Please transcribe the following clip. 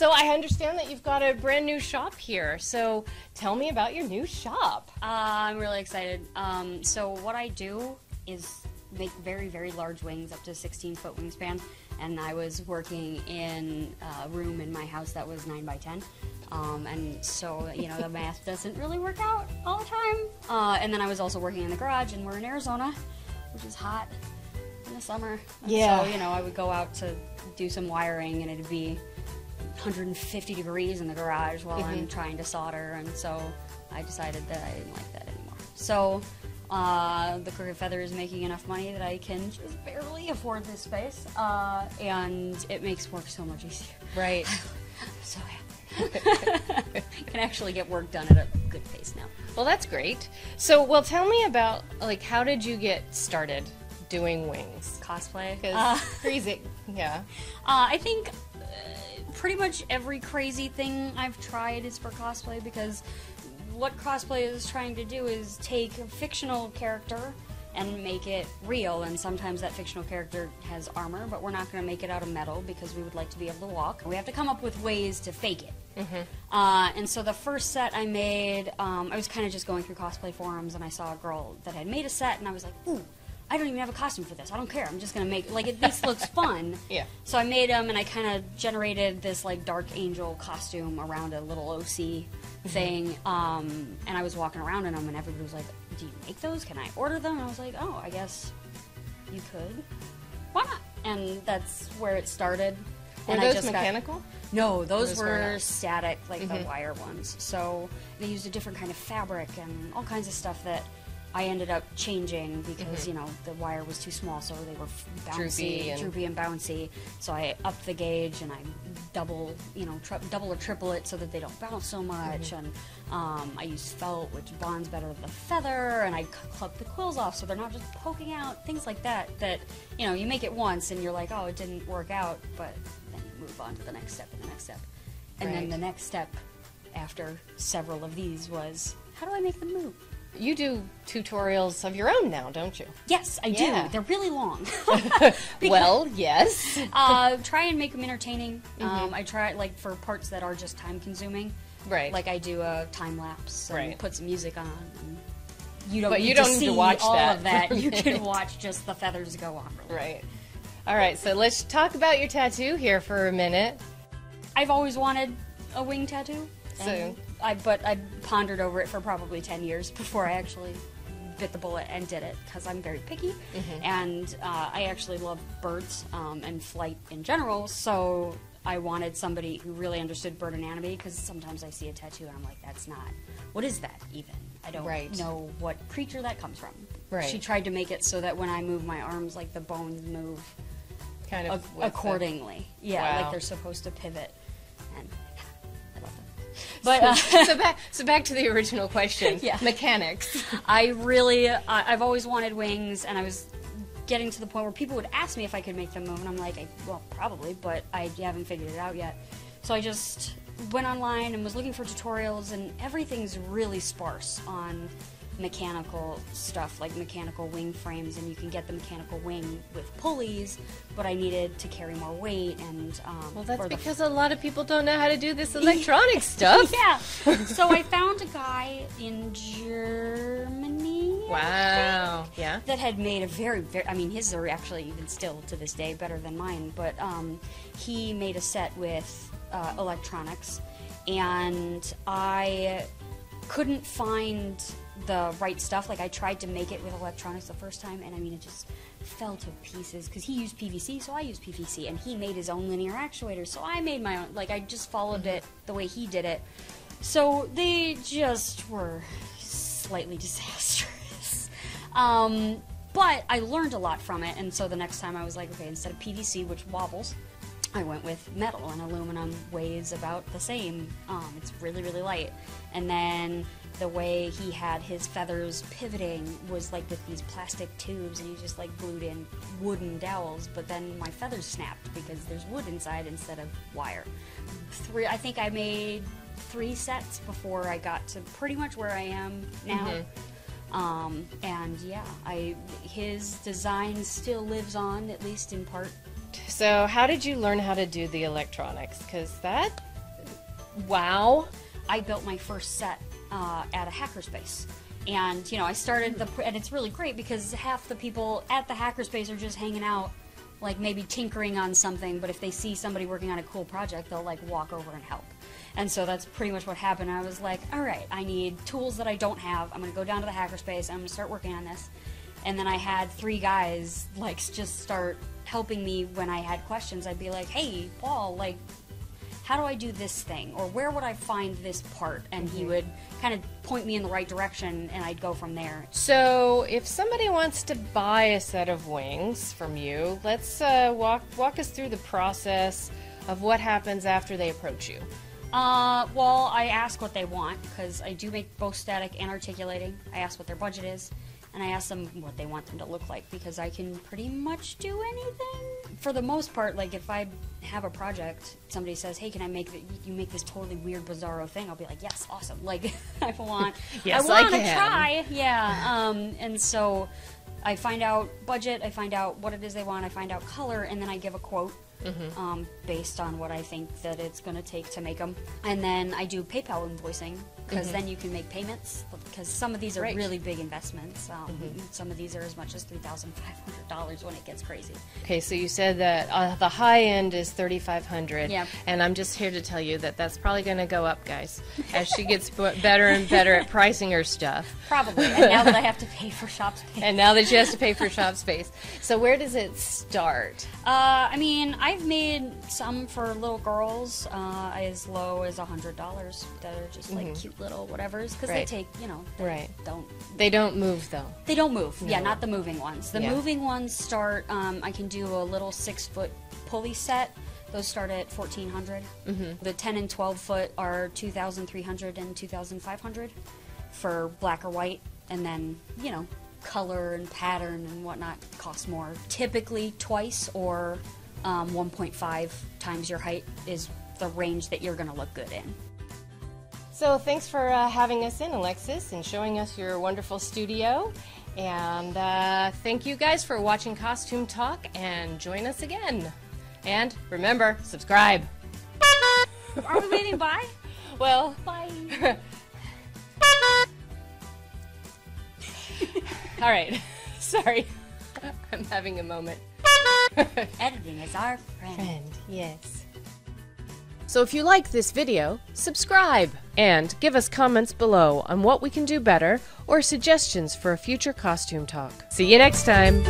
So I understand that you've got a brand new shop here. So tell me about your new shop. Uh, I'm really excited. Um, so what I do is make very, very large wings, up to 16 foot wingspan. And I was working in a room in my house that was 9 by 10. Um, and so, you know, the math doesn't really work out all the time. Uh, and then I was also working in the garage, and we're in Arizona, which is hot in the summer. And Yeah. So, you know, I would go out to do some wiring, and it'd be 150 degrees in the garage while I'm trying to solder, and so I decided that I didn't like that anymore. So uh, the Crooked Feather is making enough money that I can just barely afford this space, uh, and it makes work so much easier. Right. I'm so happy. I can actually get work done at a good pace now. Well, that's great. So, well, tell me about like how did you get started doing wings? Cosplay. 'Cause Uh, crazy. Yeah. Uh, I think pretty much every crazy thing I've tried is for cosplay because what cosplay is trying to do is take a fictional character and make it real. And sometimes that fictional character has armor, but we're not going to make it out of metal because we would like to be able to walk. We have to come up with ways to fake it. Uh, and so the first set I made, um, I was kind of just going through cosplay forums and I saw a girl that had made a set and I was like, ooh, I don't even have a costume for this. I don't care. I'm just gonna make like it. This looks fun. Yeah. So I made them and I kind of generated this like dark angel costume around a little OC thing. Um, and I was walking around in them and everybody was like, "Do you make those? Can I order them?" And I was like, "Oh, I guess you could. Why not?" And that's where it started. Were and I those just got- mechanical? no, those, Those were static, like the wire ones. So they used a different kind of fabric and all kinds of stuff that I ended up changing because you know the wire was too small, so they were f- Droopy bouncy, and- droopy and bouncy. So I upped the gauge and I double, you know, double or triple it so that they don't bounce so much. And um, I used felt, which bonds better with the feather, and I clip the quills off so they're not just poking out. Things like that. That you know, you make it once and you're like, oh, it didn't work out, but then you move on to the next step and the next step. And then the next step after several of these was, how do I make them move? You do tutorials of your own now, don't you? Yes, I Yeah. do. They're really long. well, yes. uh, try and make them entertaining. Um, I try like for parts that are just time consuming. Right. Like I do a time lapse and Right. put some music on. And you don't. But need you don't to need to watch all that of that. You can watch just the feathers go on. Right. All right, so let's talk about your tattoo here for a minute. I've always wanted a wing tattoo. So- I but I pondered over it for probably ten years before I actually bit the bullet and did it because I'm very picky, Mm-hmm. and uh, I actually love birds um, and flight in general. So I wanted somebody who really understood bird anatomy because sometimes I see a tattoo and I'm like, that's not. What is that even? I don't Right. know what creature that comes from. Right. She tried to make it so that when I move my arms, like the bones move Kind of ac- with the- accordingly. Yeah, Wow. like they're supposed to pivot. But uh, so back so back to the original question. Yeah. Mechanics. I really, I I've always wanted wings, and I was getting to the point where people would ask me if I could make them move, and I'm like, I, well, probably, but I haven't figured it out yet. So I just went online and was looking for tutorials, and everything's really sparse on mechanical stuff, like mechanical wing frames, and you can get the mechanical wing with pulleys, but I needed to carry more weight, and um, Well, that's because a lot of people don't know how to do this electronic stuff. yeah. So I found a guy in Germany. Wow. think, Yeah. That had made a very, very. I mean, his are actually even still to this day better than mine. But um, he made a set with uh, electronics, and I couldn't find the right stuff. Like I tried to make it with electronics the first time, and I mean, it just fell to pieces because he used PVC, so I used PVC, and he made his own linear actuator, so I made my own. Like I just followed it the way he did it. So they just were slightly disastrous. Um, but I learned a lot from it, and so the next time I was like, okay, instead of PVC, which wobbles, I went with metal, and aluminum weighs about the same. Um, it's really, really light. And then the way he had his feathers pivoting was like with these plastic tubes, and he just like glued in wooden dowels. But then my feathers snapped because there's wood inside instead of wire. Three, I think I made three sets before I got to pretty much where I am now. Um, and yeah, I his design still lives on, at least in part, So, how did you learn how to do the electronics? Because that, wow. I built my first set uh, at a hackerspace. And, you know, I started the, and it's really great because half the people at the hackerspace are just hanging out, like maybe tinkering on something, but if they see somebody working on a cool project, they'll like walk over and help. And so that's pretty much what happened. I was like, all right, I need tools that I don't have. I'm going to go down to the hackerspace I'm going to start working on this. And then I had three guys, like, just start helping me when I had questions. I'd be like, hey, Paul, like, how do I do this thing? Or where would I find this part? And he would kind of point me in the right direction, and I'd go from there. So, if somebody wants to buy a set of wings from you, let's uh, walk walk us through the process of what happens after they approach you. Uh, well, I ask what they want because I do make both static and articulating. I ask what their budget is, and I ask them what they want them to look like because I can pretty much do anything. For the most part, like if I have a project, somebody says, "Hey, can I make the, you make this totally weird, bizarro thing?" I'll be like, "Yes, awesome!" Like I want, Yes, I want to try, yeah. Um, and so I find out budget, I find out what it is they want, I find out color, and then I give a quote. Mm-hmm. Um, based on what I think that it's going to take to make them, and then I do PayPal invoicing because then you can make payments. Because some of these are. Right. Really big investments. Um, Some of these are as much as three thousand five hundred dollars when it gets crazy. Okay, so you said that uh, the high end is 3500 Yeah. And I'm just here to tell you that that's probably going to go up, guys, as she gets b- better and better at pricing her stuff. Probably. and now that I have to pay for shop space, And now that she has to pay for shop space. So, where does it start? Uh, I mean, I've made some for little girls uh, as low as a hundred dollars that are just like cute little whatevers because. Right. they take, you know, they Right. don't They don't move, though. they don't move. Yeah, not the moving ones. The Yeah. moving ones start. Um, I can do a little six foot pulley set. Those start at 1400 Mm-hmm. The ten and twelve foot are two thousand three hundred and two thousand five hundred for black or white, and then you know color and pattern and whatnot costs more. Typically twice or um, one point five times your height is the range that you're going to look good in. So, thanks for uh, having us in, Alexis, and showing us your wonderful studio. And uh, thank you guys for watching Costume Talk, and join us again. And remember, subscribe. Are we waiting? Bye. Well, Bye. all right. Sorry. I'm having a moment. Editing is our friend. friend, yes. So if you like this video, subscribe and give us comments below on what we can do better or suggestions for a future costume talk. See you next time.